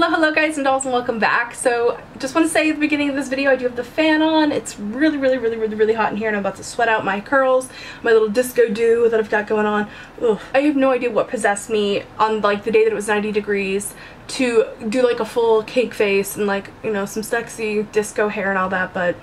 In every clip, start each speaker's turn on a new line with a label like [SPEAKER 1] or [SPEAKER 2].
[SPEAKER 1] Hello, hello guys and dolls and welcome back. So just want to say at the beginning of this video I do have the fan on. It's really, really, really, really, really hot in here and I'm about to sweat out my curls, my little disco do that I've got going on. Ugh. I have no idea what possessed me on like the day that it was 90 degrees to do like a full cake face and like, you know, some sexy disco hair and all that, but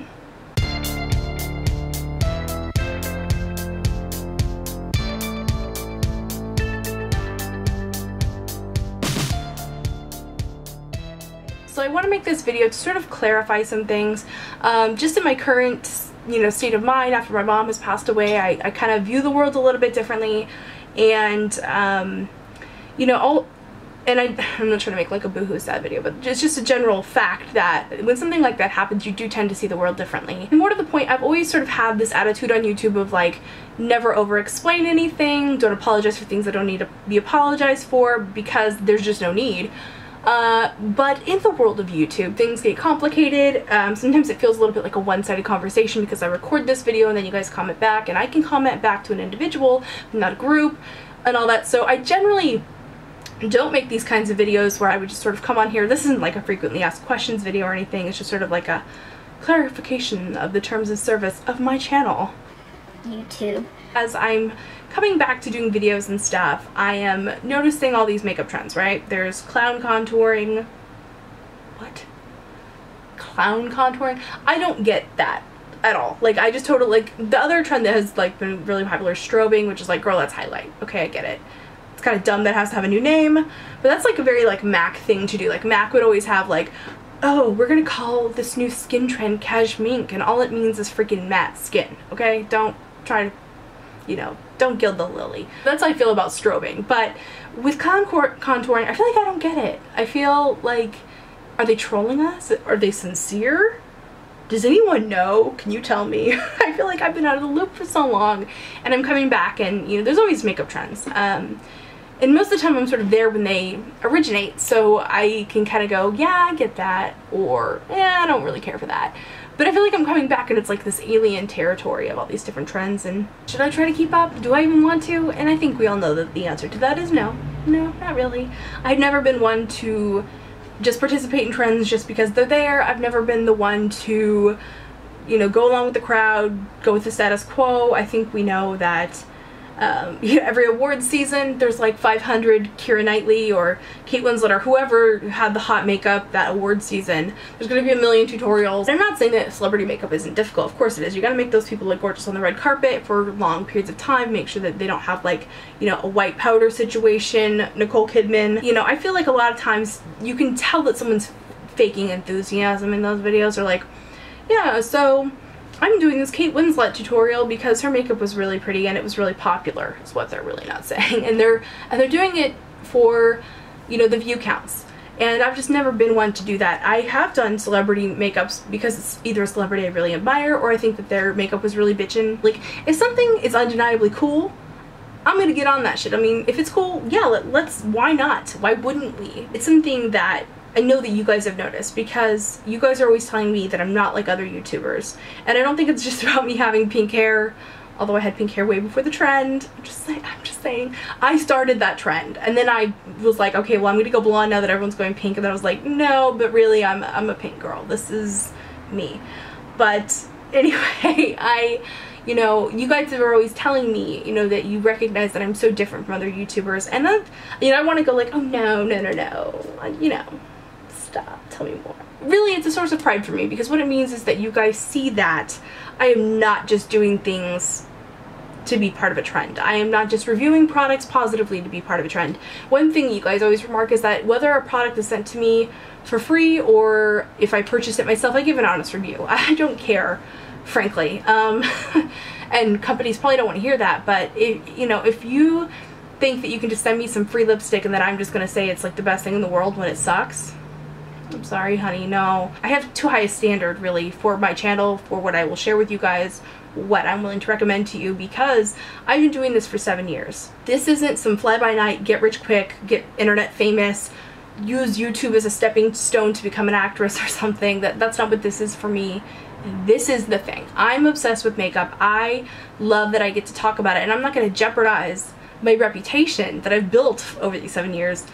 [SPEAKER 1] I want to make this video to sort of clarify some things. Um, just in my current you know, state of mind after my mom has passed away, I, I kind of view the world a little bit differently. And, um, you know, all, and I, I'm not trying to make like a boohoo sad video, but it's just a general fact that when something like that happens, you do tend to see the world differently. And more to the point, I've always sort of had this attitude on YouTube of like, never over explain anything, don't apologize for things that don't need to be apologized for because there's just no need. Uh, but in the world of YouTube, things get complicated. Um, sometimes it feels a little bit like a one-sided conversation because I record this video and then you guys comment back and I can comment back to an individual, not a group, and all that. So I generally don't make these kinds of videos where I would just sort of come on here. This isn't like a frequently asked questions video or anything. It's just sort of like a clarification of the terms of service of my channel.
[SPEAKER 2] YouTube.
[SPEAKER 1] As I'm coming back to doing videos and stuff, I am noticing all these makeup trends, right? There's clown contouring. What? Clown contouring? I don't get that at all. Like, I just totally, like, the other trend that has, like, been really popular is strobing, which is like, girl, that's highlight. Okay, I get it. It's kind of dumb that has to have a new name, but that's, like, a very, like, MAC thing to do. Like, MAC would always have, like, oh, we're gonna call this new skin trend Cashmink, and all it means is freaking matte skin, okay? Don't try to, you know, don't gild the lily. That's how I feel about strobing. But with contour contouring, I feel like I don't get it. I feel like, are they trolling us? Are they sincere? Does anyone know? Can you tell me? I feel like I've been out of the loop for so long and I'm coming back and, you know, there's always makeup trends. Um, and most of the time I'm sort of there when they originate so I can kind of go yeah I get that or yeah I don't really care for that but I feel like I'm coming back and it's like this alien territory of all these different trends and should I try to keep up? Do I even want to? And I think we all know that the answer to that is no. No, not really. I've never been one to just participate in trends just because they're there. I've never been the one to, you know, go along with the crowd, go with the status quo. I think we know that um, you know, every award season there's like 500 Keira Knightley or Kate Winslet or whoever had the hot makeup that award season. There's going to be a million tutorials. I'm not saying that celebrity makeup isn't difficult. Of course it is. You got to make those people look gorgeous on the red carpet for long periods of time. Make sure that they don't have like, you know, a white powder situation. Nicole Kidman. You know, I feel like a lot of times you can tell that someone's faking enthusiasm in those videos or like, yeah, so I'm doing this Kate Winslet tutorial because her makeup was really pretty and it was really popular is what they're really not saying and they're and they're doing it for you know the view counts and I've just never been one to do that. I have done celebrity makeups because it's either a celebrity I really admire or I think that their makeup was really bitchin'. Like, if something is undeniably cool, I'm gonna get on that shit. I mean, if it's cool, yeah, let, let's, why not? Why wouldn't we? It's something that I know that you guys have noticed because you guys are always telling me that I'm not like other YouTubers. And I don't think it's just about me having pink hair, although I had pink hair way before the trend. I'm just saying, I'm just saying. I started that trend and then I was like, okay, well I'm gonna go blonde now that everyone's going pink and then I was like, no, but really I'm, I'm a pink girl. This is me. But anyway, I you know, you guys are always telling me, you know, that you recognize that I'm so different from other YouTubers. And you know, I want to go like, oh no, no, no, no, you know, stop, tell me more. Really, it's a source of pride for me because what it means is that you guys see that I am not just doing things to be part of a trend. I am not just reviewing products positively to be part of a trend. One thing you guys always remark is that whether a product is sent to me for free or if I purchase it myself, I give an honest review. I don't care, frankly. Um, and companies probably don't want to hear that, but if, you know, if you think that you can just send me some free lipstick and that I'm just going to say it's like the best thing in the world when it sucks, I'm sorry, honey, no. I have too high a standard, really, for my channel, for what I will share with you guys, what I'm willing to recommend to you, because I've been doing this for seven years. This isn't some fly-by-night, get-rich-quick, get internet famous, use YouTube as a stepping stone to become an actress or something. That That's not what this is for me. This is the thing. I'm obsessed with makeup. I love that I get to talk about it, and I'm not going to jeopardize my reputation that I've built over these seven years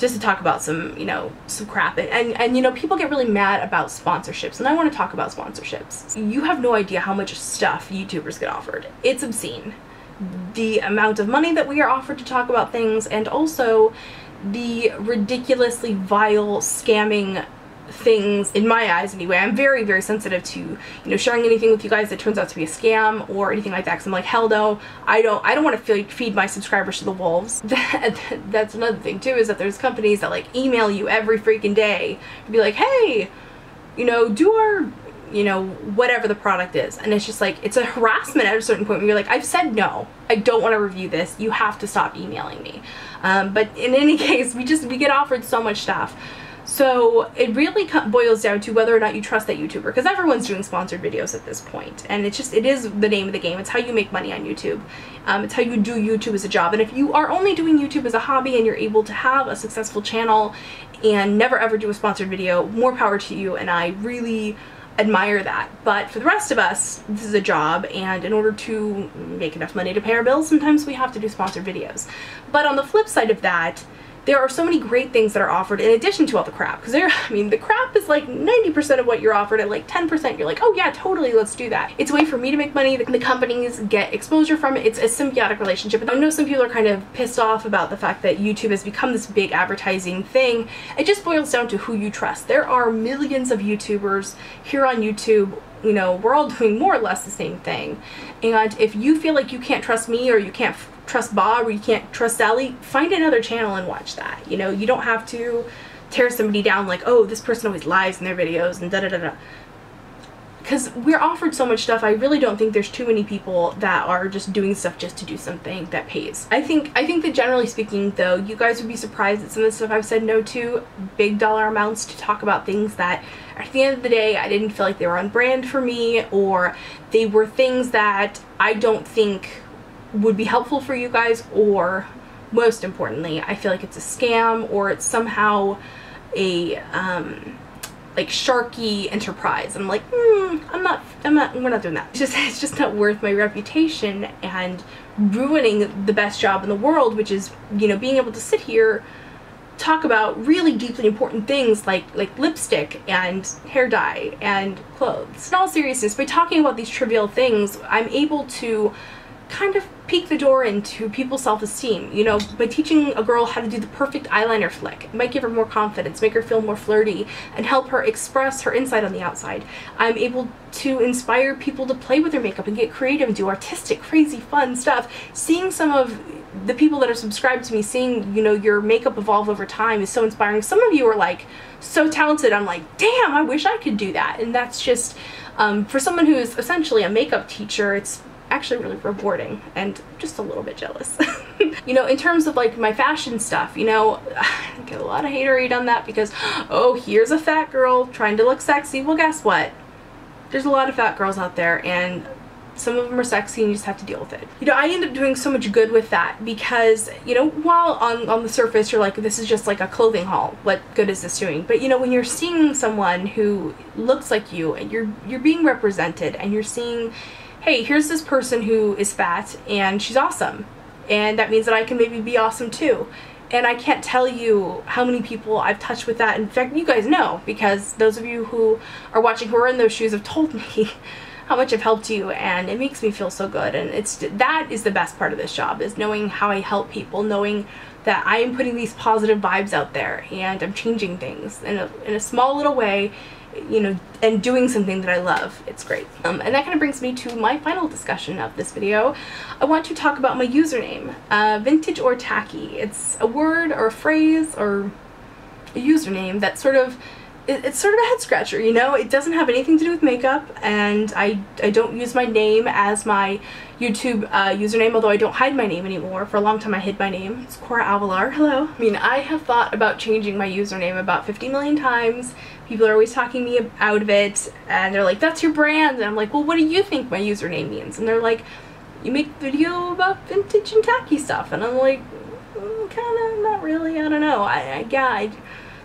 [SPEAKER 1] just to talk about some, you know, some crap. And, and, and, you know, people get really mad about sponsorships, and I want to talk about sponsorships. You have no idea how much stuff YouTubers get offered. It's obscene. The amount of money that we are offered to talk about things, and also the ridiculously vile scamming things in my eyes anyway. I'm very very sensitive to you know sharing anything with you guys that turns out to be a scam or anything like that because i'm like hell no i don't i don't want to feed, my subscribers to the wolves. That, that's another thing too is that there's companies that like email you every freaking day to be like hey you know do our you know whatever the product is. And it's just like it's a harassment at a certain point where you're like i've said no. I don't want to review this. You have to stop emailing me. Um, but in any case we just we get offered so much stuff so it really boils down to whether or not you trust that YouTuber because everyone's doing sponsored videos at this point and it's just it is the name of the game. It's how you make money on YouTube. Um, it's how you do YouTube as a job and if you are only doing YouTube as a hobby and you're able to have a successful channel and never ever do a sponsored video, more power to you and I really admire that. But for the rest of us, this is a job, and in order to make enough money to pay our bills, sometimes we have to do sponsored videos. But on the flip side of that, there are so many great things that are offered in addition to all the crap. Because there, I mean, the crap is like 90% of what you're offered, and like 10% you're like, oh yeah, totally, let's do that. It's a way for me to make money, the, the companies get exposure from it, it's a symbiotic relationship. I know some people are kind of pissed off about the fact that YouTube has become this big advertising thing. It just boils down to who you trust. There are millions of YouTubers here on YouTube you know, we're all doing more or less the same thing. And if you feel like you can't trust me or you can't trust Bob or you can't trust Sally, find another channel and watch that. You know, you don't have to tear somebody down like, oh, this person always lies in their videos and da da da da. Because we're offered so much stuff, I really don't think there's too many people that are just doing stuff just to do something that pays. I think I think that generally speaking, though, you guys would be surprised at some of the stuff I've said no to. Big dollar amounts to talk about things that at the end of the day, I didn't feel like they were on brand for me or they were things that I don't think would be helpful for you guys or most importantly I feel like it's a scam or it's somehow a um, like sharky enterprise I'm like mm, I'm not I'm not we're not doing that it's just it's just not worth my reputation and ruining the best job in the world which is you know being able to sit here talk about really deeply important things like like lipstick and hair dye and clothes. In all seriousness, by talking about these trivial things, I'm able to kind of peek the door into people's self-esteem. You know, by teaching a girl how to do the perfect eyeliner flick, it might give her more confidence, make her feel more flirty, and help her express her inside on the outside. I'm able to inspire people to play with their makeup and get creative and do artistic, crazy, fun stuff. Seeing some of the people that are subscribed to me, seeing, you know, your makeup evolve over time is so inspiring. Some of you are like so talented. I'm like, damn, I wish I could do that. And that's just, um, for someone who is essentially a makeup teacher, it's actually really rewarding and just a little bit jealous. you know, in terms of like my fashion stuff, you know, I get a lot of haterade on that because, oh, here's a fat girl trying to look sexy. Well, guess what? There's a lot of fat girls out there and some of them are sexy and you just have to deal with it. You know, I end up doing so much good with that because, you know, while on, on the surface you're like, this is just like a clothing haul, what good is this doing? But you know, when you're seeing someone who looks like you and you're you're being represented and you're seeing hey, here's this person who is fat and she's awesome. And that means that I can maybe be awesome too. And I can't tell you how many people I've touched with that. In fact, you guys know because those of you who are watching who are in those shoes have told me how much I've helped you and it makes me feel so good. And it's that is the best part of this job is knowing how I help people, knowing that I am putting these positive vibes out there and I'm changing things in a, in a small little way you know, and doing something that I love. It's great. Um, and that kind of brings me to my final discussion of this video. I want to talk about my username, uh, vintage or tacky. It's a word or a phrase or a username that sort of it, it's sort of a head scratcher, you know? It doesn't have anything to do with makeup, and I, I don't use my name as my YouTube uh, username, although I don't hide my name anymore. For a long time I hid my name. It's Cora Avalar. Hello. I mean, I have thought about changing my username about 50 million times. People are always talking me out of it, and they're like, that's your brand. And I'm like, well, what do you think my username means? And they're like, you make video about vintage and tacky stuff. And I'm like, mm, kind of, not really, I don't know. I, I yeah, I,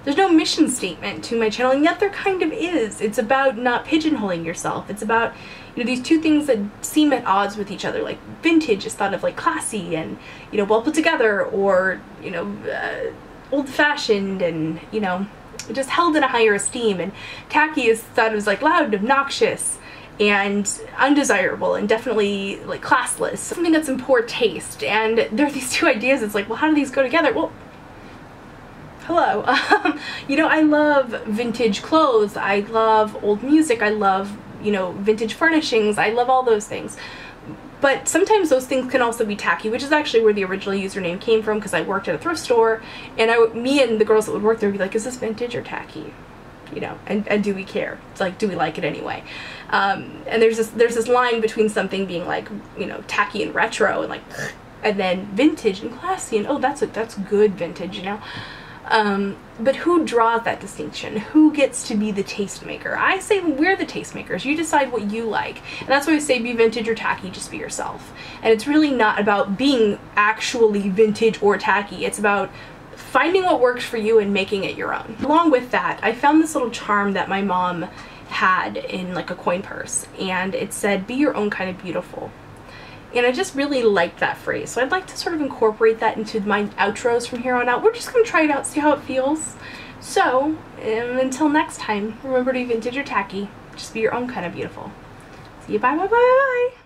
[SPEAKER 1] there's no mission statement to my channel, and yet there kind of is. It's about not pigeonholing yourself. It's about, you know, these two things that seem at odds with each other. Like vintage is thought of like classy and, you know, well put together, or, you know, uh, old-fashioned and, you know, just held in a higher esteem. And tacky is thought of as like loud and obnoxious and undesirable and definitely like classless. Something that's in poor taste. And there are these two ideas. It's like, well, how do these go together? Well, hello. Um, you know, I love vintage clothes. I love old music. I love, you know, vintage furnishings. I love all those things. But sometimes those things can also be tacky, which is actually where the original username came from because I worked at a thrift store and I, me and the girls that would work there would be like, is this vintage or tacky? You know, and, and do we care? It's like, do we like it anyway? Um, and there's this there's this line between something being like, you know, tacky and retro and like, and then vintage and classy and oh, that's a, that's good vintage, you know. Um, but who draws that distinction? Who gets to be the tastemaker? I say we're the tastemakers. You decide what you like. And that's why we say be vintage or tacky, just be yourself. And it's really not about being actually vintage or tacky. It's about finding what works for you and making it your own. Along with that, I found this little charm that my mom had in like a coin purse and it said be your own kind of beautiful and I just really liked that phrase. So I'd like to sort of incorporate that into my outros from here on out. We're just going to try it out, see how it feels. So, um, until next time, remember to be vintage or tacky. Just be your own kind of beautiful. See you, bye, bye, bye, bye.